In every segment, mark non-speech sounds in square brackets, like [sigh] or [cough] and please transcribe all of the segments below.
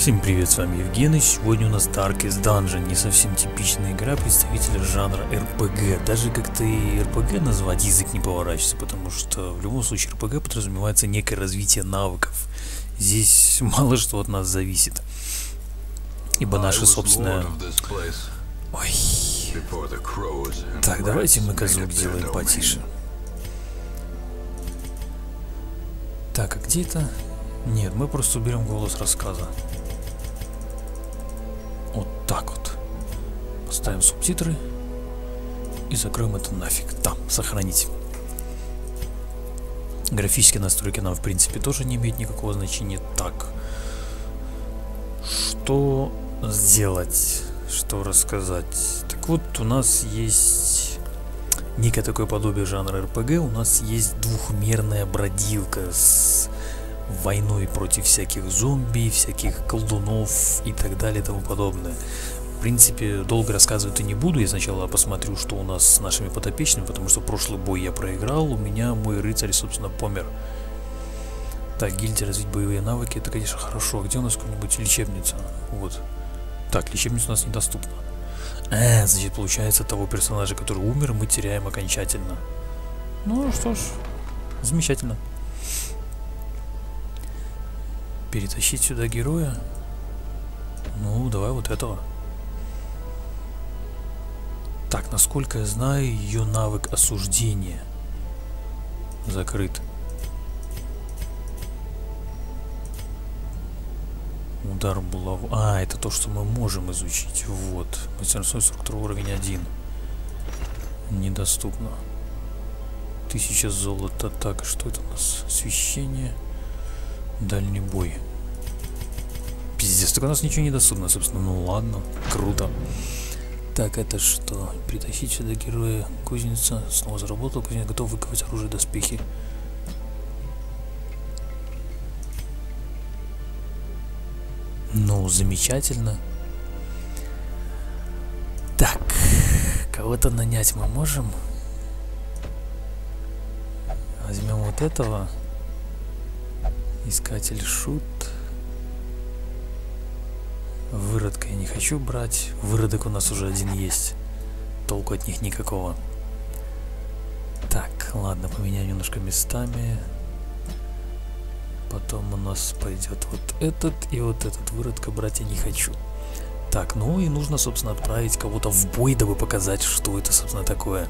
Всем привет, с вами Евгений. Сегодня у нас Darkest Dungeon, не совсем типичная игра представителя жанра RPG. Даже как-то и RPG назвать язык не поворачивается, потому что в любом случае RPG подразумевается некое развитие навыков. Здесь мало что от нас зависит. Ибо наше собственное... Ой... Так, давайте мы звук сделаем потише. Так, а где это? Нет, мы просто уберем голос рассказа. Вот так вот. Поставим субтитры и закроем это нафиг. Там, сохранить. Графические настройки нам в принципе тоже не имеют никакого значения. Так, что сделать? Что рассказать? Так вот, у нас есть некое такое подобие жанра РПГ. У нас есть двухмерная бродилка с войной против всяких зомби, всяких колдунов и так далее и тому подобное. В принципе, долго рассказывать и не буду, я сначала посмотрю, что у нас с нашими подопечными, потому что прошлый бой я проиграл, у меня мой рыцарь, собственно, помер. Так, гильдия развить боевые навыки, это, конечно, хорошо. А где у нас какая-нибудь лечебница? Вот. Так, лечебница у нас недоступна. А, значит, получается, того персонажа, который умер, мы теряем окончательно. Ну что ж, замечательно. Перетащить сюда героя? Ну, давай вот этого. Так, насколько я знаю, ее навык осуждения закрыт. Удар булаву. А, это то, что мы можем изучить. Вот. Мастерство структура уровень 1. Недоступно. Тысяча золота. Так, что это у нас? Освещение. Дальний бой. Пиздец, так у нас ничего не доступно, собственно. Ну ладно, круто. Так, это что? Притащить сюда героя кузница. Снова заработал. Кузнец готов выковать оружие доспехи. Ну, замечательно. Так, кого-то нанять мы можем. Возьмем вот этого. Искатель шут. Выродка я не хочу брать. Выродок у нас уже один есть. Толку от них никакого. Так, ладно, поменяем немножко местами. Потом у нас пойдет вот этот и вот этот. Выродка брать я не хочу. Так, ну и нужно, собственно, отправить кого-то в бой, дабы показать, что это, собственно, такое.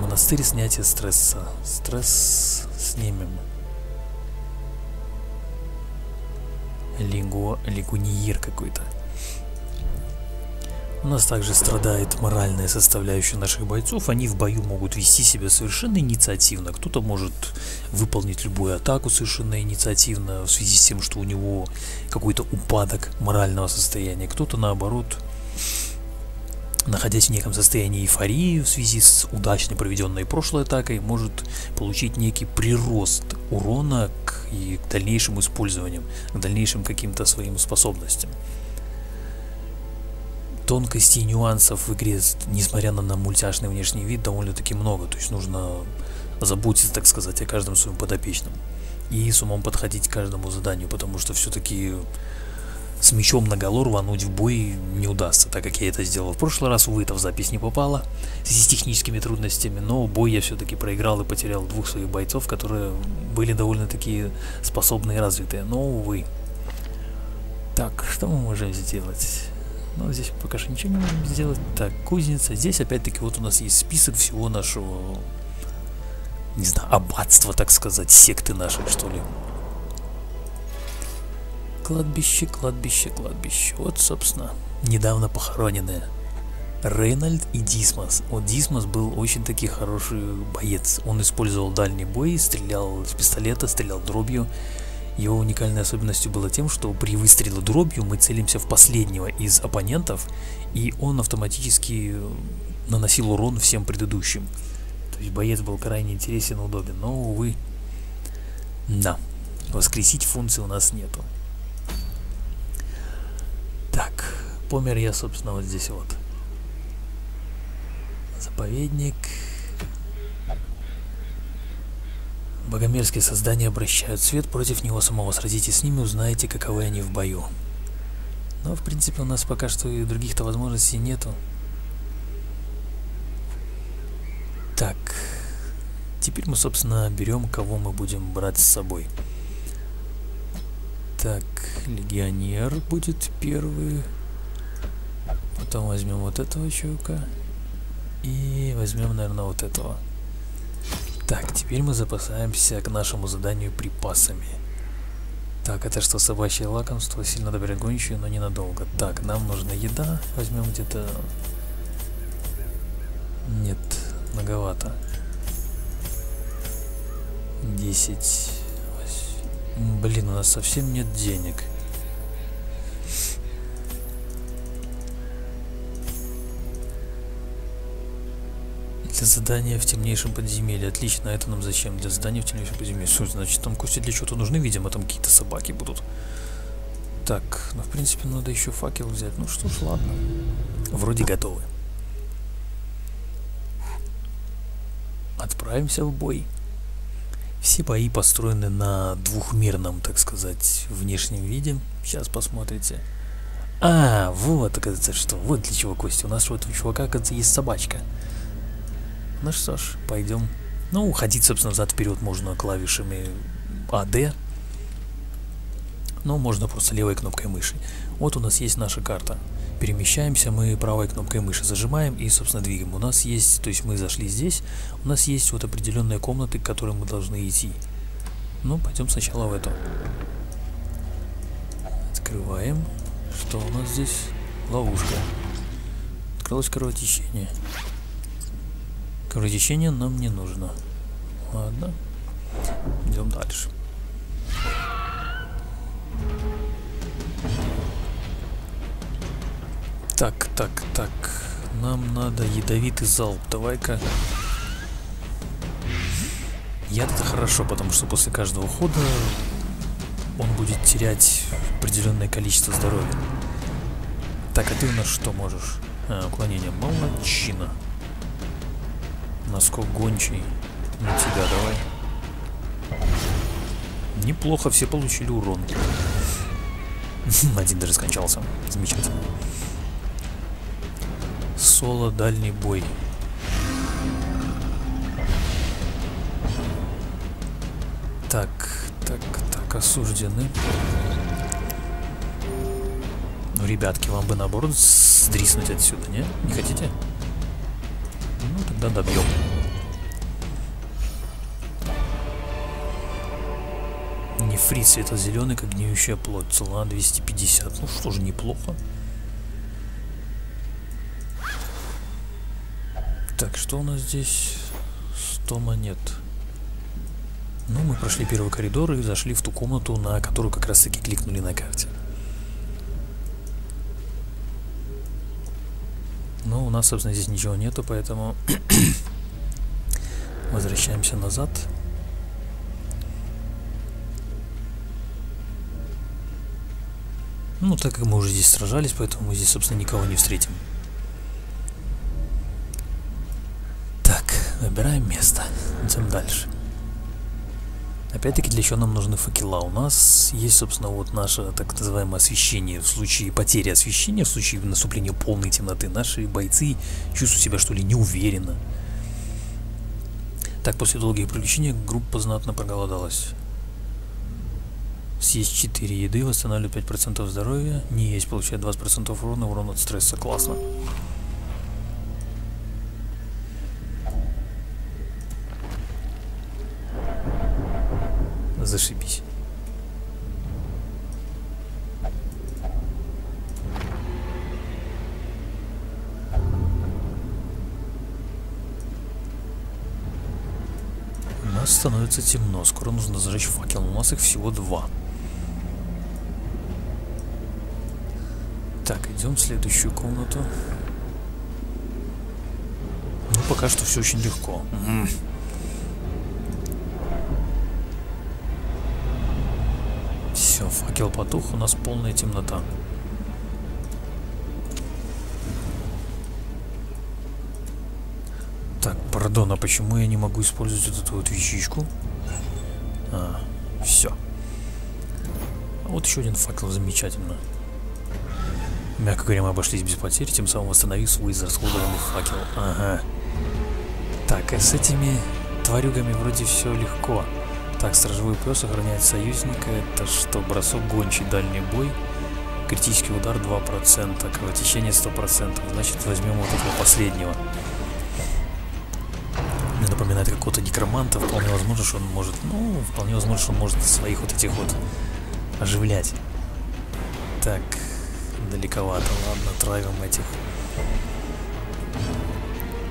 Монастырь снятия стресса. Стресс снимем. Лигу... Лигуниер какой-то. У нас также страдает моральная составляющая наших бойцов. Они в бою могут вести себя совершенно инициативно. Кто-то может выполнить любую атаку совершенно инициативно в связи с тем, что у него какой-то упадок морального состояния. Кто-то наоборот, находясь в неком состоянии эйфории в связи с удачно проведенной прошлой атакой, может получить некий прирост урона к, и к дальнейшему использованию, к дальнейшим каким-то своим способностям. Тонкостей и нюансов в игре, несмотря на, на мультяшный внешний вид, довольно-таки много. То есть нужно заботиться, так сказать, о каждом своем подопечном. И с умом подходить к каждому заданию, потому что все-таки с мечом наголо рвануть в бой не удастся, так как я это сделал в прошлый раз, увы, это в запись не попало, в связи с техническими трудностями, но бой я все-таки проиграл и потерял двух своих бойцов, которые были довольно-таки способные и развитые, но, увы. Так, что мы можем сделать? Ну, здесь пока что ничего не можем сделать. Так, кузница. Здесь опять-таки вот у нас есть список всего нашего, не знаю, аббатства, так сказать, секты нашей, что ли. Кладбище, кладбище, кладбище. Вот, собственно, недавно похороненные. Рейнольд и Дисмос. Вот Дисмос был очень таки хороший боец. Он использовал дальний бой, стрелял с пистолета, стрелял дробью. Его уникальной особенностью было тем, что при выстреле дробью мы целимся в последнего из оппонентов, и он автоматически наносил урон всем предыдущим. То есть боец был крайне интересен и удобен, но, увы, да, воскресить функции у нас нету. Так, помер я, собственно, вот здесь вот. Заповедник. Богомерзкие создания обращают свет против него самого. Сразитесь с ними, узнаете, каковы они в бою. Но, в принципе, у нас пока что и других-то возможностей нету. Так. Теперь мы, собственно, берем, кого мы будем брать с собой. Так, легионер будет первый. Потом возьмем вот этого чувака. И возьмем, наверное, вот этого. Так, теперь мы запасаемся к нашему заданию припасами. Так, это что, собачье лакомство? Сильно добавить гончую, но ненадолго. Так, нам нужна еда. Возьмем где-то... Нет, многовато. 10. Блин, у нас совсем нет денег. Для задания в темнейшем подземелье. Отлично, это нам зачем? Для задания в темнейшем подземелье. Что значит, там кости для чего-то нужны, видимо, там какие-то собаки будут. Так, ну в принципе надо еще факел взять. Ну что ж, ладно. Вроде готовы. Отправимся в бой. Все бои построены на двухмерном, так сказать, внешнем виде. Сейчас посмотрите. А, вот, оказывается, что. Вот для чего кости. У нас вот у чувака, оказывается, есть собачка. Ну что ж, пойдем. Ну, ходить, собственно, взад-вперед можно клавишами AD. Но можно просто левой кнопкой мыши. Вот у нас есть наша карта. Перемещаемся мы правой кнопкой мыши, зажимаем и, собственно, двигаем. У нас есть, то есть мы зашли здесь, у нас есть вот определенные комнаты, к которым мы должны идти. Ну, пойдем сначала в эту. Открываем. Что у нас здесь? Ловушка. Открылось кровотечение. Кровотечение нам не нужно. Ладно. Идем дальше. Так, так, так. Нам надо ядовитый залп. Давай-ка. Яд это хорошо, потому что после каждого хода он будет терять определенное количество здоровья. Так, а ты у нас что можешь? А, уклонение. Молодчина. Наскок гончий. На тебя давай. Неплохо, все получили урон. [laughs] Один даже скончался. Замечательно. Соло дальний бой. Так, так, так, осуждены. Ну, ребятки, вам бы наоборот сдриснуть отсюда, не? Не хотите? Тогда добьем. Нефрит светло-зеленый, как гниющая плоть. Цена 250. Ну что же, неплохо. Так, что у нас здесь? 100 монет. Ну, мы прошли первый коридор и зашли в ту комнату, на которую как раз таки кликнули на карте. Но у нас, собственно, здесь ничего нету, поэтому [coughs] возвращаемся назад. Ну, так как мы уже здесь сражались, поэтому мы здесь, собственно, никого не встретим. Выбираем место. Идем дальше. Опять-таки, для чего нам нужны факела? У нас есть, собственно, вот наше так называемое освещение. В случае потери освещения, в случае наступления полной темноты, наши бойцы чувствуют себя, что ли, неуверенно. Так, после долгих приключений группа знатно проголодалась. Съесть 4 еды, восстанавливает 5% здоровья. Не есть, получает 20% урона, урон от стресса. Классно. Зашибись. У нас становится темно. Скоро нужно зажечь факел. У нас их всего два. Так, идем в следующую комнату. Ну, пока что все очень легко. Все, факел потух, у нас полная темнота. Так, пардон, а почему я не могу использовать вот эту вот вещичку? А, все. А вот еще один факел, замечательно. Мягко говоря, мы обошлись без потерь, тем самым восстановив свой израсходованный факел. Ага. Так, и с этими тварюгами вроде все легко. Так, сторожевой пес охраняет союзника. Это что, бросок гончий, дальний бой. Критический удар 2%, кровотечение 100%. Значит, возьмем вот этого последнего. Мне напоминает какого-то некроманта. Вполне возможно, что он может... Ну, вполне возможно, что он может своих вот этих вот оживлять. Так, далековато. Ладно, травим этих.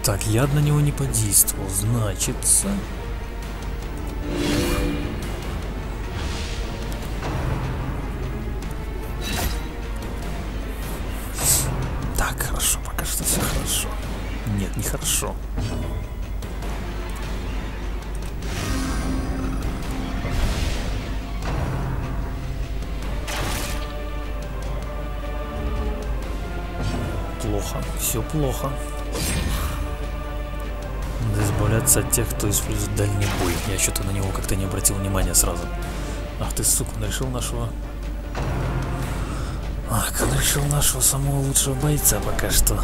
Так, яд на него не подействовал. Значится... Плохо, все плохо. Надо избавляться от тех, кто использует дальний бой. Я что-то на него как-то не обратил внимания сразу. Ах ты, сука, он нашего... Ах, он нашего самого лучшего бойца пока что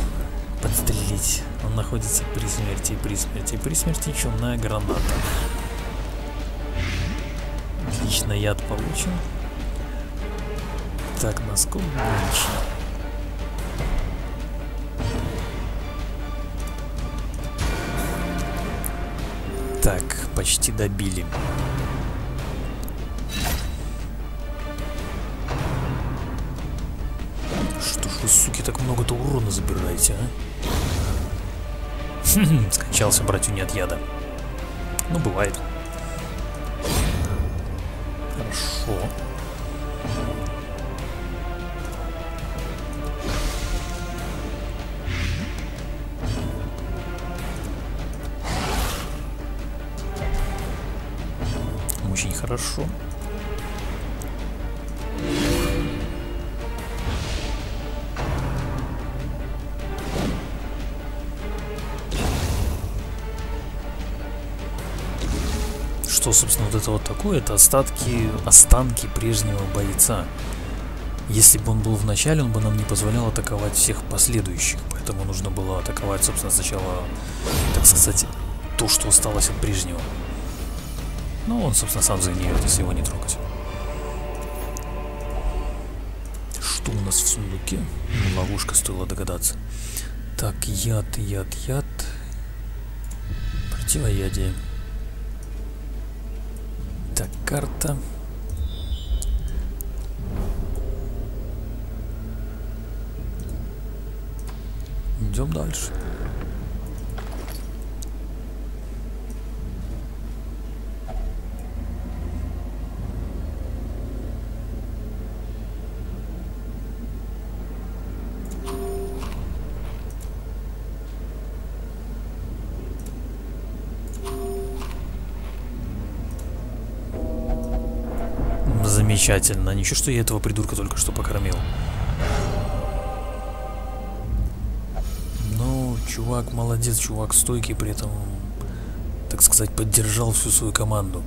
подстрелить. Он находится при смерти, при смерти, при смерти чумная граната. Отлично, яд получен. Так, насколько больше? Почти добили. Что ж вы, суки, так много-то урона забираете, а? Скончался братью не от яда. Ну, бывает. Это вот такое? Это остатки, останки прежнего бойца. Если бы он был в начале, он бы нам не позволял атаковать всех последующих. Поэтому нужно было атаковать, собственно, сначала, так сказать, то, что осталось от прежнего. Ну, он, собственно, сам загниет, если его не трогать. Что у нас в сундуке? Ловушка, стоило догадаться. Так, яд, яд, яд. Противоядие. Так, карта. Идем дальше. Замечательно. Ничего, что я этого придурка только что покормил. Ну, чувак молодец, чувак стойкий, при этом, так сказать, поддержал всю свою команду.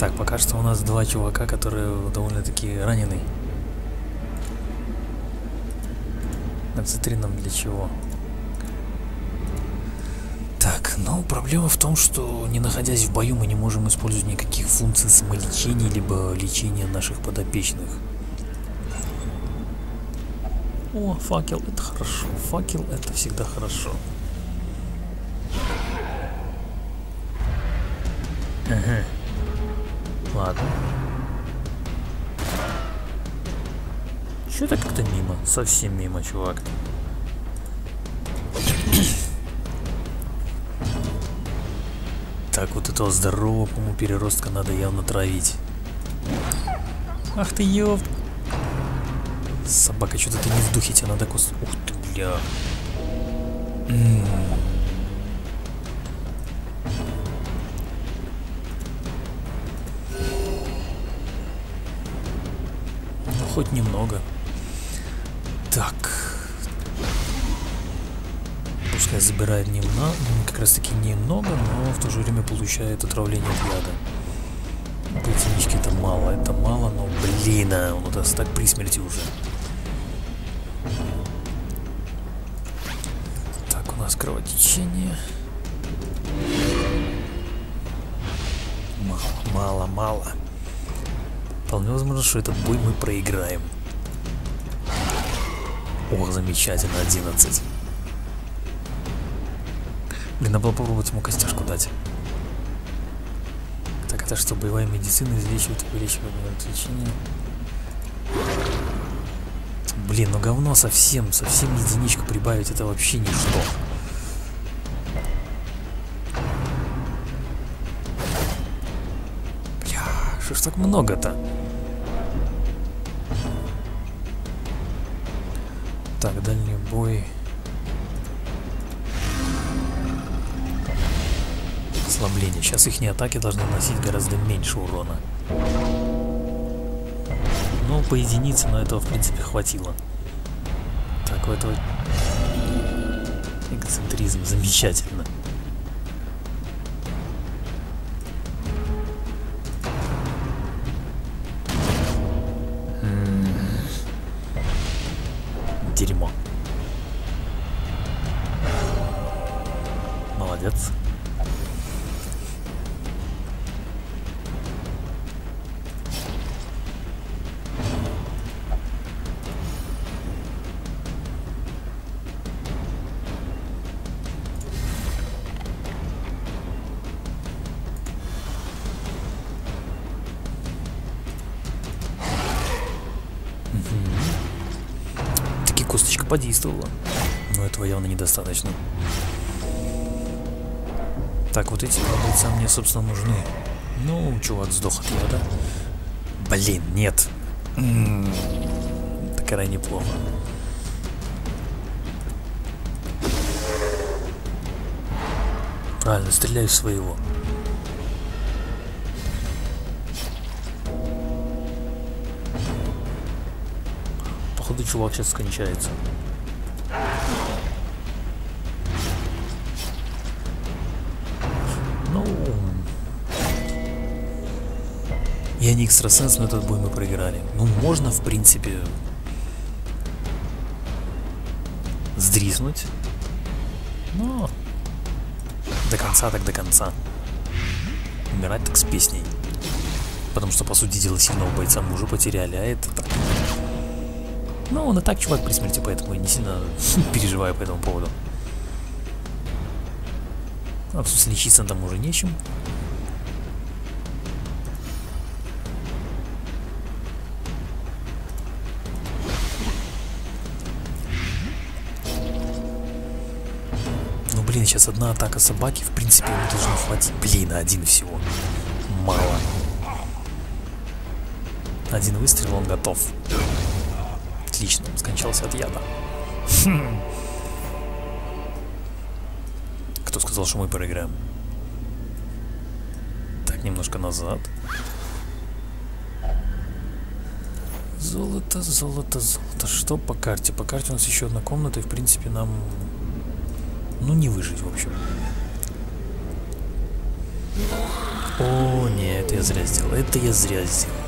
Так, пока что у нас два чувака, которые довольно-таки ранены. Ацетрин для чего? Так, ну проблема в том, что не находясь в бою, мы не можем использовать никаких функций самолечения, либо лечения наших подопечных. О, факел, это хорошо. Факел, это всегда хорошо. Ага. Ладно. Что-то как-то мимо. Совсем мимо, чувак. Так, вот этого здорового, по-моему, переростка надо явно травить. Ах ты ёп. Собака, что-то ты не в духе, тебе надо кус... Ух ты, бля. -м. Ну, хоть немного. Так. Пускай забирает немного, как раз таки немного, но в то же время получает отравление от яда. Единички это мало, это мало, но блин, а он у нас так при смерти уже. Так, у нас кровотечение. Мало, мало, мало. Вполне возможно, что этот бой мы проиграем. Ох, замечательно, 11. Блин, надо было попробовать ему костяшку дать. Так, это что, боевая медицина излечивает увеличивает лечение? Блин, ну говно совсем, совсем единичку прибавить, это вообще ничто. Бля, что ж так много-то? Так, дальний бой. Ослабление. Сейчас их атаки должны наносить гораздо меньше урона. Ну, по единице, но этого, в принципе, хватило. Так, у этого... Эгоцентризм. Замечательно. Косточка подействовала. Но этого явно недостаточно. Так, вот эти бойца мне, собственно, нужны. Ну, чувак сдох от яда. Блин, нет. М -м -м, это крайне плохо. Правильно, стреляю своего. Походу чувак сейчас скончается. Ну... Я не экстрасенс, но этот бой мы проиграли. Ну, можно, в принципе, сдриснуть. Но до конца так до конца. Умирать так с песней. Потому что, по сути дела, сильного бойца мы уже потеряли, а это так. Ну, он и так чувак при смерти, поэтому я не сильно [laughs] переживаю по этому поводу. А в смысле, лечиться там уже нечем. Ну, блин, сейчас одна атака собаки, в принципе, ему должно хватить. Блин, один всего. Мало. Один выстрел, он готов. Отлично, он скончался от яда. Хм. Кто сказал, что мы проиграем? Так, немножко назад. Золото, золото, золото. Что по карте? По карте у нас еще одна комната, и в принципе нам... Ну, не выжить, в общем. О, нет, это я зря сделал. Это я зря сделал.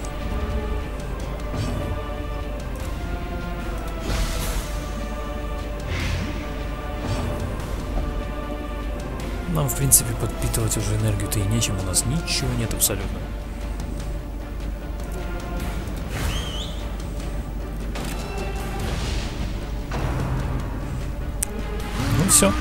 Нам, в принципе, подпитывать уже энергию-то и нечем, у нас ничего нет абсолютно. Ну все.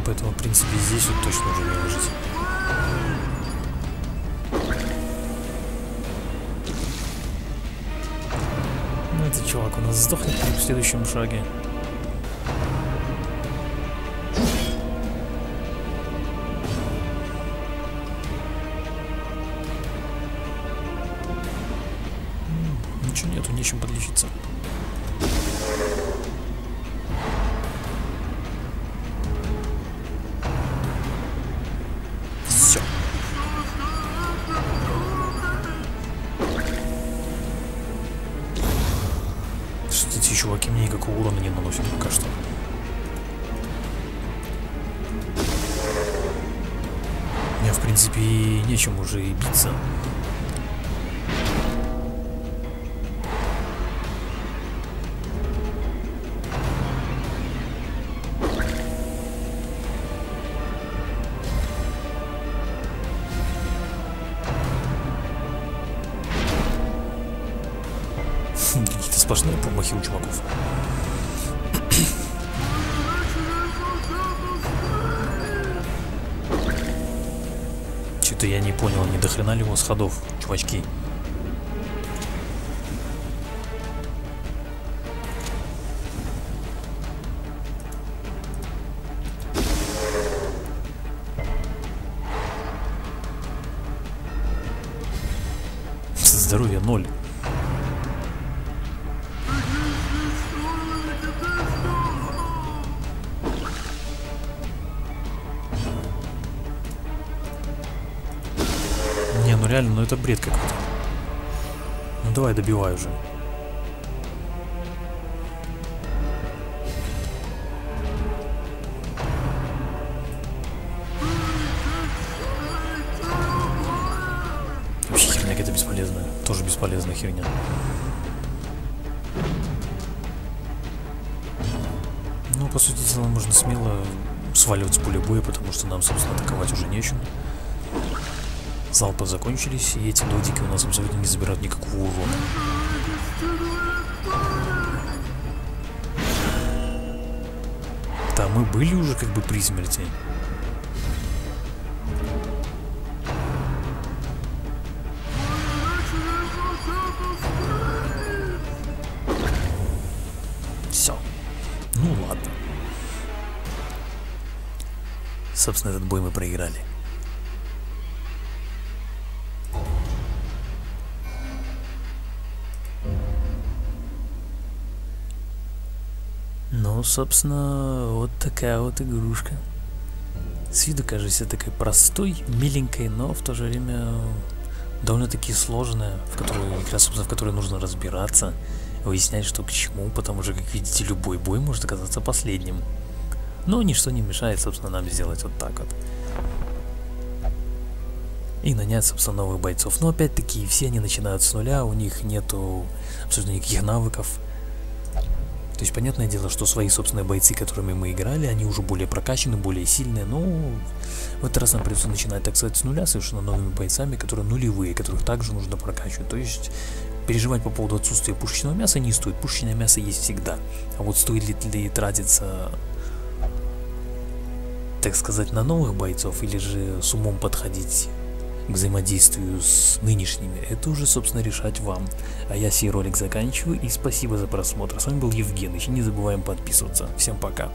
Противников много, поэтому, в принципе, здесь вот точно уже не выжить. Ну, этот чувак у нас сдохнет в следующем шаге. Ничего нету, нечем подлечиться. Сплошные промахи у чуваков. Что-то я не понял, не дохрена ли у вас ходов, чувачки. Реально, ну это бред какой-то. Ну давай, добивай уже. Вообще херня какая-то бесполезная. Тоже бесполезная херня. Ну, по сути дела, можно смело сваливать с поля боя, потому что нам, собственно, атаковать уже нечем залпы закончились, и эти додики у нас абсолютно не забирают никакого урона. Да, мы были уже как бы при смерти. Все. Ну ладно. Собственно, этот бой мы проиграли. Собственно, вот такая вот игрушка. С виду кажется такой простой, миленькой, но в то же время довольно-таки сложная, в которой, раз, собственно, в которой нужно разбираться, выяснять, что к чему, потому что, как видите, любой бой может оказаться последним. Но ничто не мешает, собственно, нам сделать вот так вот. И нанять, собственно, новых бойцов. Но опять-таки, все они начинают с нуля, у них нету абсолютно никаких навыков, то есть, понятное дело, что свои собственные бойцы, которыми мы играли, они уже более прокачаны, более сильные, но в этот раз нам придется начинать, так сказать, с нуля, совершенно новыми бойцами, которые нулевые, которых также нужно прокачивать. То есть, переживать по поводу отсутствия пушечного мяса не стоит, пушечное мясо есть всегда. А вот стоит ли, ли тратиться, так сказать, на новых бойцов, или же с умом подходить к взаимодействию с нынешними, это уже, собственно, решать вам. А я сей ролик заканчиваю и спасибо за просмотр. С вами был Евгений, не забываем подписываться. Всем пока.